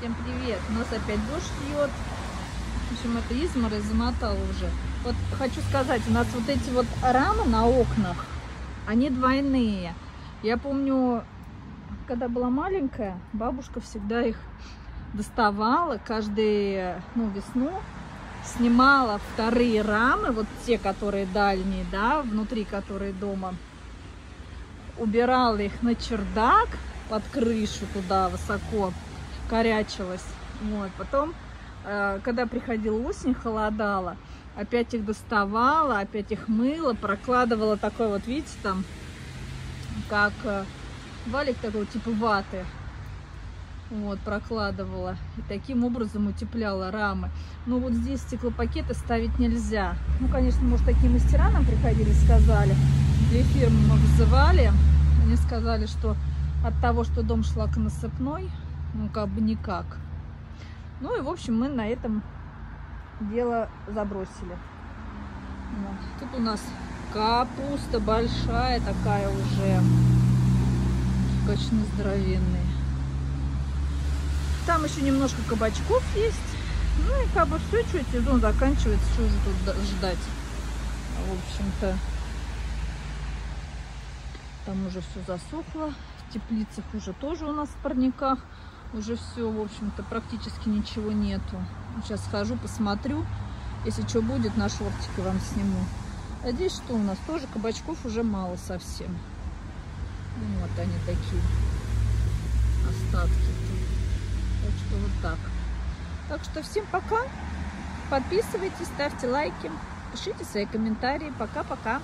Всем привет! У нас опять дождь льет. В общем, это изморозь замотала уже. Вот хочу сказать, у нас вот эти вот рамы на окнах, они двойные. Я помню, когда была маленькая, бабушка всегда их доставала каждую ну, весну, снимала вторые рамы, вот те, которые дальние, да, внутри которые дома, убирала их на чердак, под крышу туда высоко, корячилась. Вот. Потом, э, когда приходила осень, холодала, опять их доставала, опять их мыла, прокладывала такой вот, видите, там, как э, валик такой, типа ваты. Вот, прокладывала. И таким образом утепляла рамы. Но вот здесь стеклопакеты ставить нельзя. Ну, конечно, может, такие мастера нам приходили, сказали. Для фирмы мы вызывали. Они сказали, что от того, что дом шлаконасыпной, ну, как бы никак. Ну и, в общем, мы на этом дело забросили. Вот. Тут у нас капуста большая такая уже. Качаны здоровенные. Там еще немножко кабачков есть. Ну и как бы все, что сезон заканчивается, что же тут ждать. В общем-то, там уже все засохло. В теплицах уже тоже у нас в парниках уже все, в общем-то, практически ничего нету. Сейчас схожу, посмотрю. Если что будет, на шортики вам сниму. А здесь что у нас? Тоже кабачков уже мало совсем. Вот они такие остатки. Так что вот так. Так что всем пока. Подписывайтесь, ставьте лайки, пишите свои комментарии. Пока-пока.